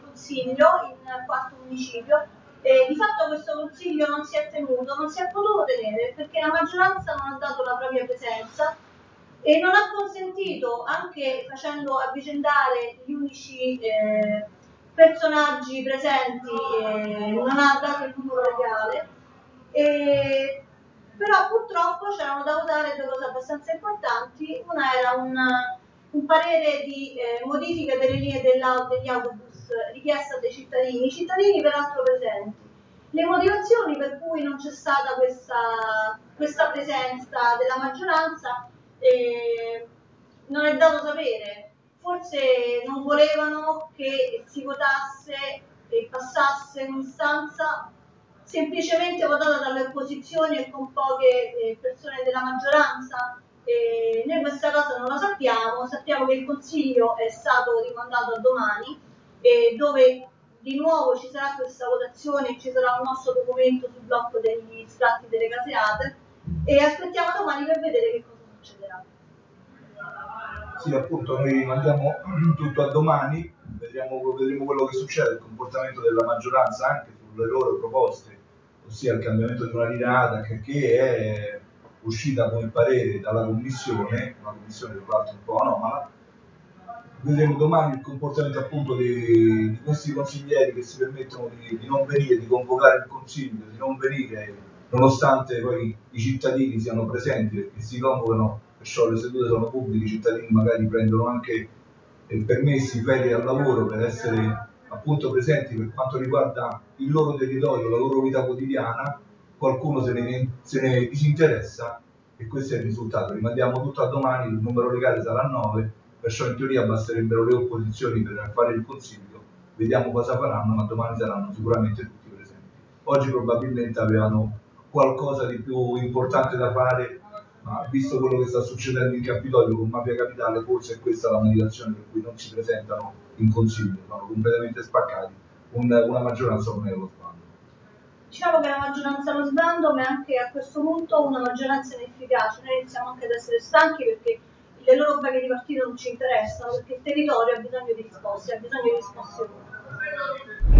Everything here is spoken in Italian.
consiglio in quarto municipio e di fatto questo consiglio non si è tenuto, non si è potuto tenere perché la maggioranza non ha dato la propria presenza e non ha consentito, anche facendo avvicendare gli unici eh, personaggi presenti, eh, non ha dato il numero legale, e, però purtroppo c'erano da votare due cose abbastanza importanti, una era un, un parere di eh, modifica delle linee degli autobus richiesta dai cittadini, i cittadini peraltro presenti. Le motivazioni per cui non c'è stata questa, questa presenza della maggioranza eh, non è dato sapere, forse non volevano che si votasse e passasse un'istanza semplicemente votata dalle opposizioni e con poche eh, persone della maggioranza. Eh, noi questa cosa non la sappiamo, sappiamo che il Consiglio è stato rimandato a domani, dove di nuovo ci sarà questa votazione, ci sarà un nostro documento sul blocco degli sfratti delle caseate e aspettiamo domani per vedere che cosa succederà. Sì, appunto, noi mandiamo tutto a domani, vedremo, vedremo quello che succede, il comportamento della maggioranza anche sulle loro proposte, ossia il cambiamento di una linea che è uscita come parere dalla commissione, una commissione tra l'altro un po' anomala, vedremo domani il comportamento appunto di, di questi consiglieri che si permettono di, di, non venire, di convocare il consiglio, di non venire nonostante poi i cittadini siano presenti perché si convocano perciò le sedute sono pubbliche, i cittadini magari prendono anche eh, permessi, ferie al lavoro per essere appunto presenti per quanto riguarda il loro territorio, la loro vita quotidiana, qualcuno se ne, se ne disinteressa e questo è il risultato. Rimandiamo tutto a domani, il numero legale sarà 9, perciò in teoria basterebbero le opposizioni per fare il consiglio, vediamo cosa faranno, ma domani saranno sicuramente tutti presenti. Oggi probabilmente avevano qualcosa di più importante da fare ma visto quello che sta succedendo in Capitolio con Mafia Capitale, forse è questa la motivazione per cui non si presentano in consiglio, sono completamente spaccati, Un, una maggioranza non è lo sbando. Diciamo che la maggioranza è lo sbando, ma anche a questo punto una maggioranza inefficace. Noi iniziamo anche ad essere stanchi perché le loro baghe di partito non ci interessano, perché il territorio ha bisogno di risposte, ha bisogno di risposte.